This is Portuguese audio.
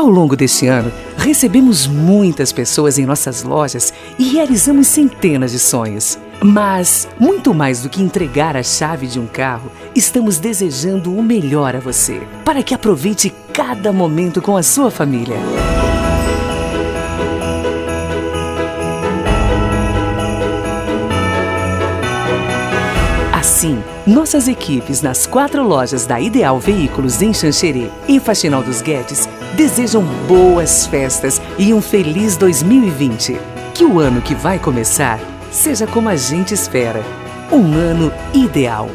Ao longo deste ano, recebemos muitas pessoas em nossas lojas e realizamos centenas de sonhos. Mas, muito mais do que entregar a chave de um carro, estamos desejando o melhor a você, para que aproveite cada momento com a sua família. Assim, nossas equipes nas quatro lojas da Ideal Veículos em Xanxerê e Faxinal dos Guedes desejam boas festas e um feliz 2020. Que o ano que vai começar seja como a gente espera um ano ideal.